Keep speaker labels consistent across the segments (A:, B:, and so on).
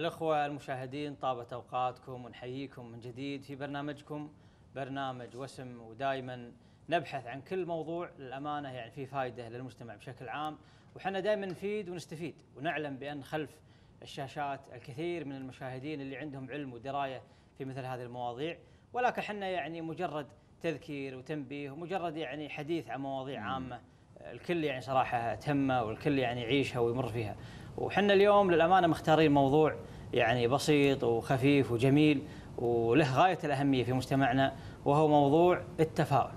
A: الأخوة المشاهدين طابت أوقاتكم ونحييكم من جديد في برنامجكم. برنامج وسم ودائما نبحث عن كل موضوع للأمانة يعني فيه فائدة للمجتمع بشكل عام. وحنا دائما نفيد ونستفيد ونعلم بأن خلف الشاشات الكثير من المشاهدين اللي عندهم علم ودراية في مثل هذه المواضيع. ولكن حنا يعني مجرد تذكير وتنبيه ومجرد يعني حديث عن مواضيع عامة الكل يعني صراحة تهمه والكل يعني يعيشها ويمر فيها. وحنا اليوم للأمانة مختارين موضوع يعني بسيط وخفيف وجميل وله غاية الأهمية في مجتمعنا وهو موضوع التفاؤل.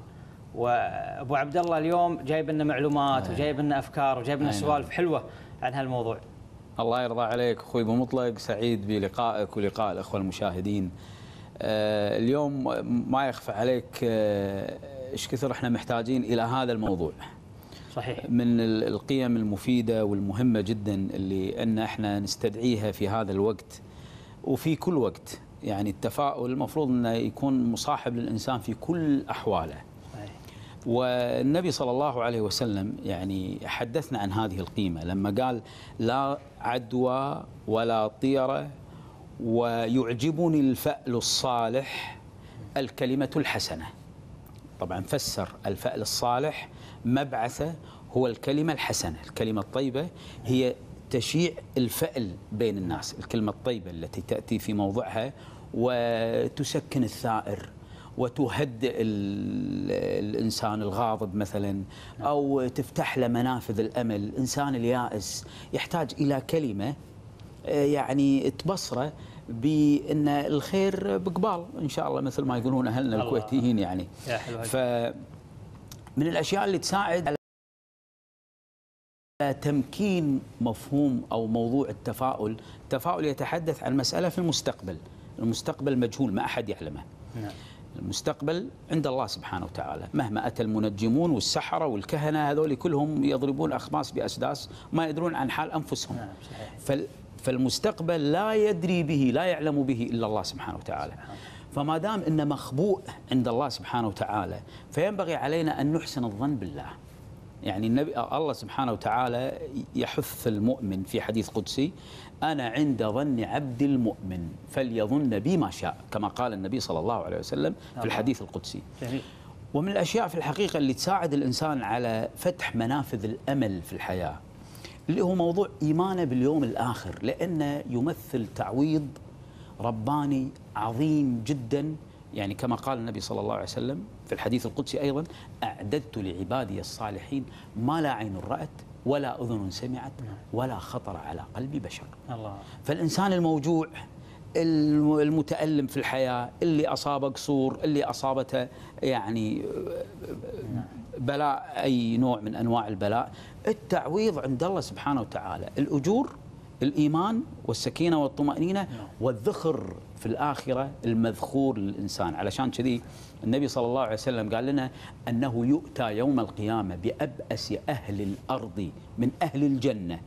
A: وأبو عبد الله اليوم جايب لنا معلومات وجايب لنا أفكار وجايب لنا سوالف حلوة عن هالموضوع.
B: الله يرضى عليك أخوي أبو مطلق سعيد بلقائك ولقاء الأخوة المشاهدين. آه اليوم ما يخفى عليك آه، إيش كثر إحنا محتاجين إلى هذا الموضوع؟
A: صحيح.
B: من ال- القيم المفيدة والمهمة جدا اللي أن إحنا نستدعيها في هذا الوقت وفي كل وقت. يعني التفاؤل المفروض أنه يكون مصاحب للإنسان في كل أحواله.
A: صحيح.
B: والنبي صلى الله عليه وسلم يعني حدثنا عن هذه القيمة لما قال لا عدوى ولا طيرة ويعجبني الفأل الصالح الكلمة الحسنة. طبعا فسر الفأل الصالح مبعثة هو الكلمة الحسنة. الكلمة الطيبة هي تشيع الفأل بين الناس. الكلمة الطيبة التي تأتي في موضعها وتسكن الثائر وتهدئ ال- الإنسان الغاضب مثلا أو تفتح له منافذ الأمل. الإنسان اليائس يحتاج إلى كلمة آه، يعني تبصره بأن الخير بقبال إن شاء الله مثل ما يقولون أهلنا. الكويتيين يعني.
A: يا
B: فمن الأشياء اللي تساعد على تمكين مفهوم أو موضوع التفاؤل، التفاؤل يتحدث عن مسألة في المستقبل، المستقبل مجهول ما أحد يعلمه.
A: نعم.
B: المستقبل عند الله سبحانه وتعالى. مهما أتى المنجمون والسحرة والكهنة هذول كلهم يضربون أخماس بأسداس ما يدرون عن حال أنفسهم.
A: نعم صحيح.
B: فال فالمستقبل لا يدري به لا يعلم به إلا الله سبحانه وتعالى. فما دام إنه مخبوء عند الله سبحانه وتعالى فينبغي علينا أن نحسن الظن بالله. يعني النبي الله سبحانه وتعالى يحث المؤمن في حديث قدسي أنا عند ظن عبد المؤمن فليظن بي ما شاء كما قال النبي صلى الله عليه وسلم في الحديث القدسي.
A: جميل
B: ومن الأشياء في الحقيقة اللي تساعد الإنسان على فتح منافذ الأمل في الحياة اللي هو موضوع إيمانه باليوم الآخر لأنه يمثل تعويض رباني عظيم جدا. يعني كما قال النبي صلى الله عليه وسلم في الحديث القدسي أيضا أعددت لعبادي الصالحين ما لا عين رأت ولا أذن سمعت ولا خطر على قلب بشر.
A: الله.
B: فالإنسان الموجوع الم- المتألم في الحياة اللي أصابه قصور اللي أصابته يعني بلاء أي نوع من أنواع البلاء التعويض عند الله سبحانه وتعالى. الأجور الإيمان والسكينة والطمأنينة والذخر في الآخرة المذخور للإنسان. علشان كذي النبي صلى الله عليه وسلم قال لنا أنه يؤتى يوم القيامة بأبأس أهل الأرض من أهل الجنة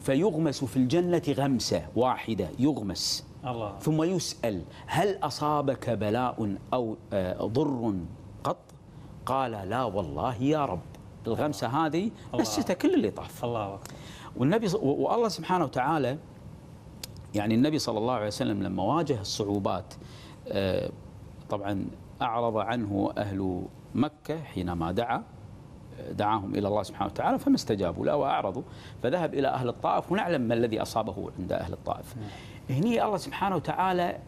B: فيغمس في الجنة غمسة واحدة يغمس.
A: الله.
B: ثم يسأل هل أصابك بلاء أو آه، ضر قط؟ قال لا والله يا رب. الغمسة هذه. نسيتها كل اللي طاف.
A: الله أكبر.
B: والنبي والله سبحانه وتعالى يعني النبي صلى الله عليه وسلم لما واجه الصعوبات آه، طبعا أعرض عنه أهل مكة حينما دعا آه، دعاهم إلى الله سبحانه وتعالى فما استجابوا له وأعرضوا فذهب إلى أهل الطائف ونعلم ما الذي أصابه عند أهل الطائف. هني الله سبحانه وتعالى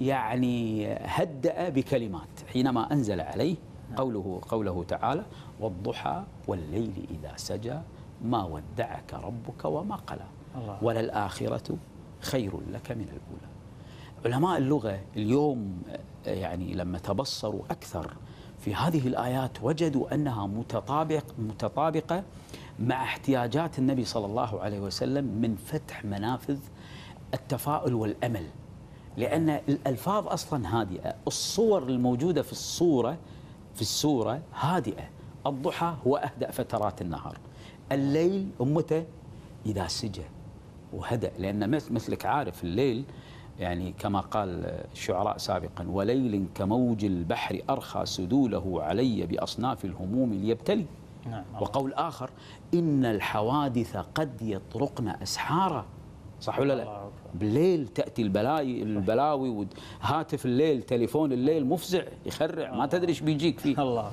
B: يعني هدأ بكلمات حينما أنزل عليه قوله قوله تعالى والضحى والليل إذا سجى ما ودعك ربك وما قلى. وللآخرة خير لك من الأولى. علماء اللغة اليوم يعني لما تبصروا أكثر في هذه الآيات وجدوا أنها متطابق متطابقة مع احتياجات النبي صلى الله عليه وسلم من فتح منافذ التفاؤل والأمل. لأن الألفاظ أصلا هادئة الصور الموجودة في الصورة في السورة هادئة. الضحى هو أهدأ فترات النهار. الليل متى إذا سجى وهدأ لأن مثل مثلك عارف الليل يعني كما قال الشعراء سابقا وليل كموج البحر أرخى سدوله علي بأصناف الهموم ليبتلي.
A: نعم.
B: وقول آخر إن الحوادث قد يطرقن أسحارا. صح ولا لا؟ بالليل تأتي البلاوي البلاوي وهاتف الليل تليفون الليل مفزع يخرع ما تدري إيش بيجيك فيه.
A: الله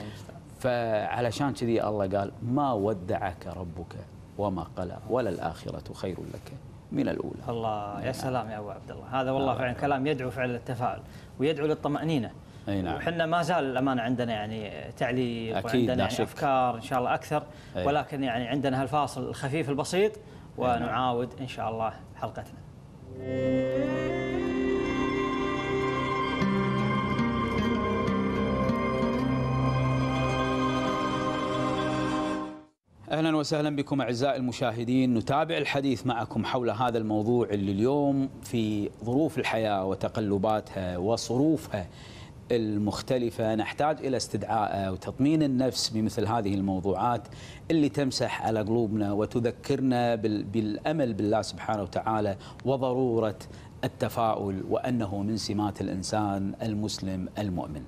B: فعلشان كذي الله قال ما ودعك ربك وما قلى ولا الآخرة خير لك من الأولى
A: الله يا سلام يا أبو عبد الله هذا والله فعلا كلام يدعو فعلا للتفاؤل ويدعو للطمأنينة
B: أي نعم.
A: وحنا ما زال الأمانة عندنا يعني تعليق
B: أكيد،
A: وعندنا يعني
B: شك.
A: أفكار إن شاء الله أكثر
B: أي.
A: ولكن يعني عندنا هالفاصل الخفيف البسيط
B: نعم.
A: ونعاود إن شاء الله حلقتنا
B: أهلا وسهلا بكم أعزائي المشاهدين. نتابع الحديث معكم حول هذا الموضوع اللي اليوم في ظروف الحياة وتقلباتها وصروفها. المختلفة نحتاج إلى استدعاء وتطمين النفس بمثل هذه الموضوعات اللي تمسح على قلوبنا وتذكرنا بال- بالأمل بالله سبحانه وتعالى وضرورة التفاؤل وأنه من سمات الإنسان المسلم المؤمن.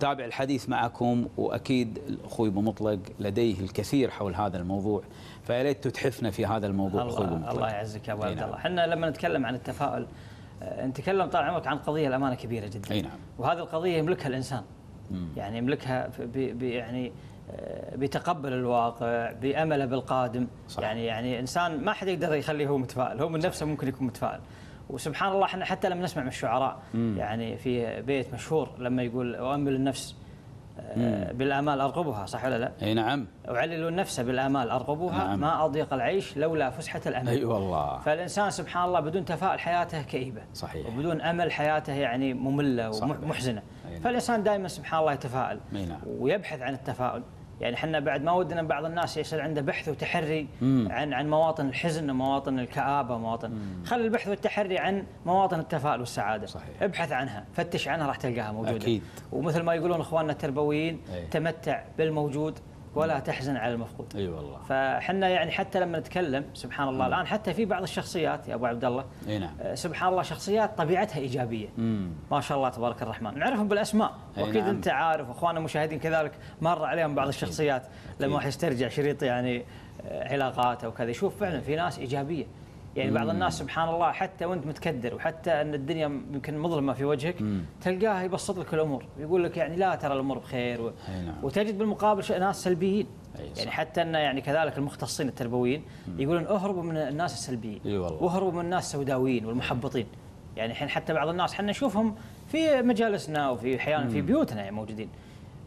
B: تابع الحديث معكم وأكيد أخوي أبو مطلق لديه الكثير حول هذا الموضوع فيا ريت تتحفنا في هذا الموضوع
A: الله,
B: مطلق.
A: الله يعزك يا
B: أي
A: عبد
B: نعم.
A: الله إحنا لما نتكلم عن التفاؤل آه، نتكلم طال عمرك عن قضية الأمانة كبيرة جدا.
B: أي نعم.
A: وهذه القضية يملكها الإنسان.
B: مم.
A: يعني يملكها ف- ب- ب- يعني آه، بيتقبل الواقع بامله بالقادم.
B: صح.
A: يعني يعني إنسان ما حد يقدر يخليه هو متفائل. هو من نفسه ممكن يكون متفائل. وسبحان الله إحنا حتى لما نسمع من الشعراء.
B: مم.
A: يعني في بيت مشهور لما يقول اؤمل النفس بالآمال أرغبها صح ولا لا؟
B: إي نعم
A: أعلل النفس بالآمال أرغبها
B: نعم.
A: ما أضيق العيش لولا فسحة الأمل
B: أي والله
A: فالإنسان سبحان الله بدون تفاؤل حياته كئيبة
B: صحيح
A: وبدون أمل حياته يعني مملة
B: صحيح.
A: ومحزنة
B: أي نعم.
A: فالإنسان دائما سبحان الله يتفائل
B: أي نعم.
A: ويبحث عن التفاؤل يعني إحنا بعد ما ودنا بعض الناس يصير عنده بحث وتحري
B: مم.
A: عن عن مواطن الحزن ومواطن الكآبة ومواطن خلي البحث والتحري عن مواطن التفاؤل والسعادة
B: صحيح.
A: ابحث عنها فتش عنها راح تلقاها موجودة
B: أكيد.
A: ومثل ما يقولون إخواننا التربويين
B: أي.
A: تمتع بالموجود ولا تحزن على المفقود.
B: أي والله.
A: فحنا يعني حتى لما نتكلم سبحان الله الآن حتى في بعض الشخصيات يا أبو عبد الله
B: أي نعم.
A: آه، سبحان الله شخصيات طبيعتها إيجابية.
B: امم
A: ما شاء الله تبارك الرحمن. نعرفهم
B: بالأسماء.
A: واكيد
B: نعم.
A: أنت عارف واخواننا المشاهدين كذلك مر عليهم بعض الشخصيات. لما واحد يسترجع شريط يعني آه، علاقاته وكذا يشوف فعلا في ناس إيجابية. يعني بعض الناس سبحان الله حتى وانت متكدر وحتى ان الدنيا يمكن مظلمة في وجهك. تلقاه يبسط لك الأمور يقول لك يعني لا ترى الأمور بخير و...
B: نعم.
A: وتجد بالمقابل ناس سلبيين. يعني حتى أن يعني كذلك المختصين التربويين يقولون اهربوا من الناس السلبيين واهربوا من الناس السوداويين والمحبطين. يعني الحين حتى بعض الناس إحنا نشوفهم في مجالسنا وفي أحيانا في بيوتنا يعني موجودين.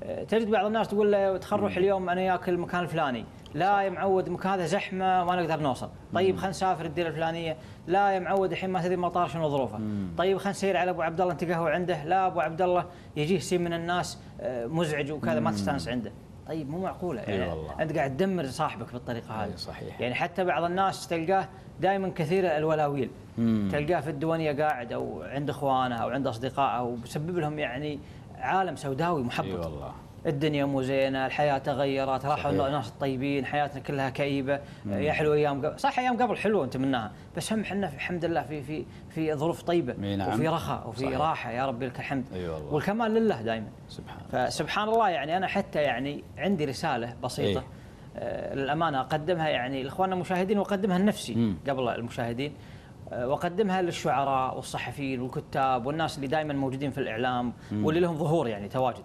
A: آه، تجد بعض الناس تقول له تخرج اليوم أنا ياكل المكان الفلاني. لا يا معود المكان هذا زحمة ما نقدر نوصل. طيب خلينا نسافر الديره الفلانية. لا يا معود الحين ما تدري المطار شنو ظروفه. طيب خلينا نسير على أبو عبد الله انت قهوه عنده. لا أبو عبد الله يجيه سين من الناس آه، مزعج وكذا ما تستانس عنده. طيب مو
B: معقولة.
A: يعني
B: والله.
A: أنت قاعد تدمر صاحبك بالطريقة هذه.
B: صحيح.
A: يعني حتى بعض الناس تلقاه دائما كثير الولاويل.
B: مم.
A: تلقاه في الديوانيه قاعد أو عند إخوانه أو عند أصدقائه وبسبب لهم يعني عالم سوداوي محبط.
B: اي والله.
A: الدنيا مو زينة، الحياة تغيرت، راحوا. الناس الطيبين، حياتنا كلها كئيبة، يا حلو أيام قبل، صح أيام قبل حلوة أنت منها، بس هم إحنا الحمد لله في في في ظروف
B: طيبة نعم.
A: وفي رخاء وفي
B: صحيح.
A: راحة يا ربي لك الحمد
B: أي والله.
A: والكمال لله دائما
B: سبحان الله
A: فسبحان الله يعني أنا حتى يعني عندي رسالة
B: بسيطة.
A: آه، للأمانة أقدمها يعني لإخواننا المشاهدين وأقدمها لنفسي. قبل المشاهدين آه، وأقدمها للشعراء والصحفيين والكتاب والناس اللي دائما موجودين في الإعلام واللي لهم ظهور يعني تواجد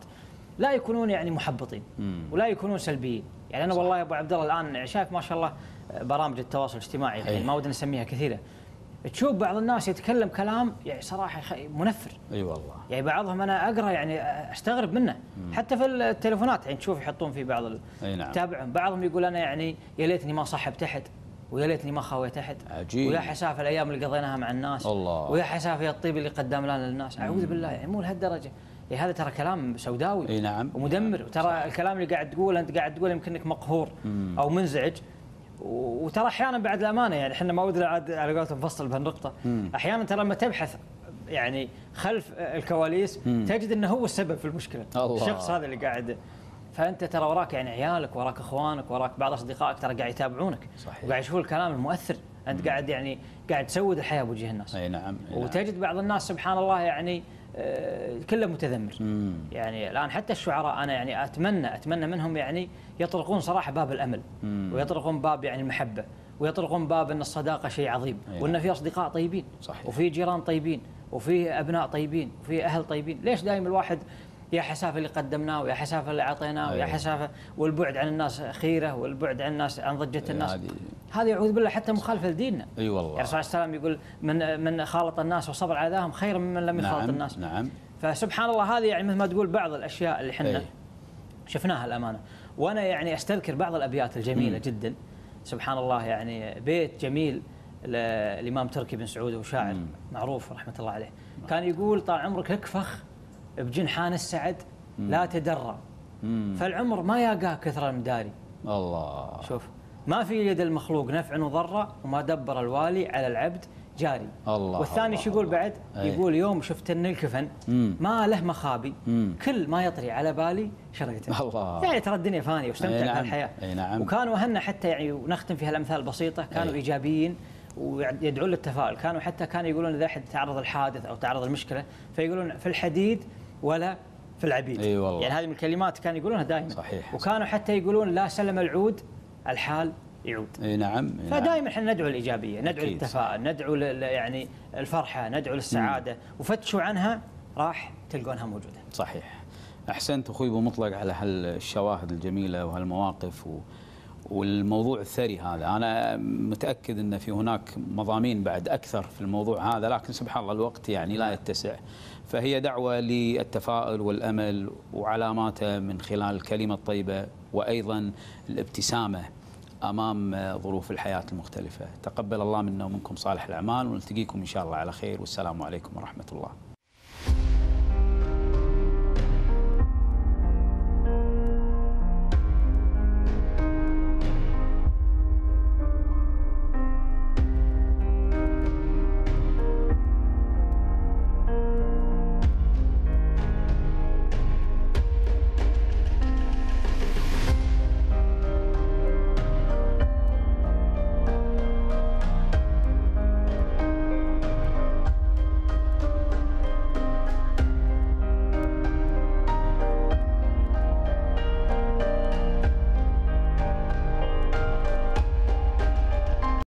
A: لا يكونون يعني محبطين
B: مم.
A: ولا يكونون سلبيين يعني أنا والله يا أبو عبد الله الآن شايف ما شاء الله آه، برامج التواصل الاجتماعي يعني. ما ودنا نسميها كثيرة تشوف بعض الناس يتكلم كلام يعني صراحة منفر
B: إي والله
A: يعني بعضهم أنا أقرأ يعني أستغرب منه حتى في التليفونات يعني تشوف يحطون في بعض
B: أي نعم.
A: تتابعهم بعضهم يقول أنا يعني يا ليتني ما صاحبت احد ويا ليتني ما خويت احد
B: عجيب.
A: ويا حساف الأيام اللي قضيناها مع الناس
B: الله.
A: ويا حساف يا الطيب اللي قدم لنا للناس أعوذ بالله يعني مو لهالدرجة يعني هذا ترى كلام سوداوي
B: إي نعم
A: ومدمر وترى الكلام اللي قاعد تقوله أنت قاعد تقول يمكن انك مقهور
B: مم.
A: أو منزعج وترى أحيانا بعد الأمانة يعني إحنا ما ودنا عاد على قولتهم نفصل بهالنقطه. أحيانا ترى لما تبحث يعني خلف الكواليس
B: مم.
A: تجد إنه هو السبب في المشكلة
B: الله.
A: الشخص هذا اللي قاعد فأنت ترى وراك يعني عيالك وراك إخوانك وراك بعض أصدقائك ترى قاعد يتابعونك
B: صحيح.
A: وقاعد يشوفون الكلام المؤثر أنت قاعد يعني قاعد تسود الحياة بوجه الناس
B: إي نعم أي نعم.
A: وتجد بعض الناس سبحان الله يعني كله متذمر
B: مم.
A: يعني الآن حتى الشعراء أنا يعني أتمنى أتمنى منهم يعني يطرقون صراحة باب الأمل
B: مم.
A: ويطرقون باب يعني المحبة ويطرقون باب إن الصداقة شيء عظيم
B: أي وإن.
A: في أصدقاء طيبين
B: صحيح.
A: وفي جيران طيبين وفي أبناء طيبين وفي أهل طيبين ليش دائما الواحد يا حسافة اللي قدمناه ويا حسافة اللي أعطيناه ويا
B: أي.
A: حسافة والبعد عن الناس خيره والبعد عن الناس عن ضجة الناس.
B: هذه
A: هذا يعوذ بالله حتى مخالفة لديننا.
B: أي والله.
A: يعني الرسول عليه وسلم يقول من من خالط الناس وصبر على أذاهم خير ممن لم يخالط
B: نعم
A: الناس.
B: نعم.
A: فسبحان الله هذه يعني مثل ما تقول بعض الأشياء اللي
B: إحنا.
A: شفناها الأمانة. وأنا يعني أستذكر بعض الأبيات الجميلة
B: مم.
A: جدا. سبحان الله يعني بيت جميل الامام تركي بن سعود وشاعر. معروف رحمة الله عليه. كان يقول طال عمرك اكفخ بجنحان السعد لا تدرى. فالعمر ما ياقاه كثر المداري
B: الله
A: شوف ما في يد المخلوق نفع وضرة وما دبر الوالي على العبد جاري
B: الله
A: والثاني شو يقول. بعد
B: أي.
A: يقول يوم شفت ان الكفن. ما له مخابي
B: مم.
A: كل ما يطري على بالي شريته
B: الله.
A: يعني ترى الدنيا فانيه واستمتع
B: أي نعم.
A: بهالحياه
B: أي نعم.
A: وكانوا أهلنا حتى يعني ونختم في هالامثال البسيطة كانوا
B: أي.
A: إيجابيين ويدعون للتفاؤل كانوا حتى كانوا يقولون إذا أحد تعرض الحادث أو تعرض المشكلة فيقولون في الحديد ولا في العبيد
B: أي والله.
A: يعني هذه من الكلمات كانوا يقولونها دائما
B: صحيح.
A: وكانوا حتى يقولون لا سلم العود الحال يعود
B: إي نعم نعم.
A: فدائما إحنا ندعو الإيجابية، ندعو للتفاؤل، ندعو يعني الفرحة، ندعو للسعاده، وفتشوا عنها راح تلقونها موجودة.
B: صحيح أحسنت أخوي أبو مطلق على هالشواهد الجميلة وهالمواقف و... والموضوع الثري هذا. أنا متأكد إن في هناك مضامين بعد أكثر في الموضوع هذا لكن سبحان الله الوقت يعني لا يتسع. فهي دعوة للتفاؤل والأمل وعلاماته من خلال الكلمة الطيبة وأيضا الابتسامة أمام ظروف الحياة المختلفة. تقبل الله منا ومنكم صالح الأعمال ونلتقيكم إن شاء الله على خير. والسلام عليكم ورحمة الله.